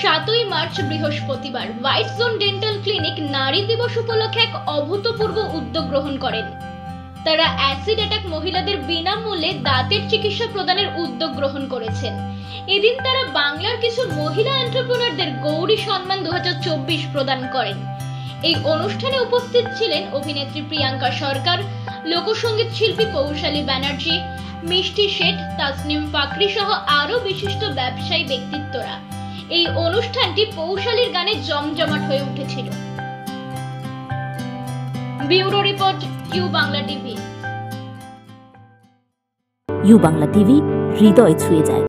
সাতই মার্চ বৃহস্পতিবার white zone dental clinic নারী দিবস উপলক্ষে এক অভূতপূর্ব উদ্যোগ গ্রহণ করেন। তারা অ্যাসিড অ্যাটাক মহিলাদের বিনামূল্যে দাঁতের চিকিৎসা প্রদানের উদ্যোগ গ্রহণ করেছেন। এদিন তারা বাংলার কিছু মহিলা এন্টারপ্রেনারদের গৌরী সম্মান দু হাজার চব্বিশ প্রদান করেন। এই অনুষ্ঠানে উপস্থিত ছিলেন অভিনেত্রী প্রিয়াঙ্কা সরকার লোকসঙ্গীত শিল্পী কৌশালী ব্যানার্জি, মিষ্টি শেঠ, তাসনিম ফাকরি সহ আরও বিশিষ্ট ব্যবসায়ী ব্যক্তিত্বরা। এই অনুষ্ঠানটি পৌশালীর গানে জমজমাট হয়ে উঠেছিল। Bureau report Q Bangla TV. U Bangla TV, হৃদয় ছুঁয়ে যায়।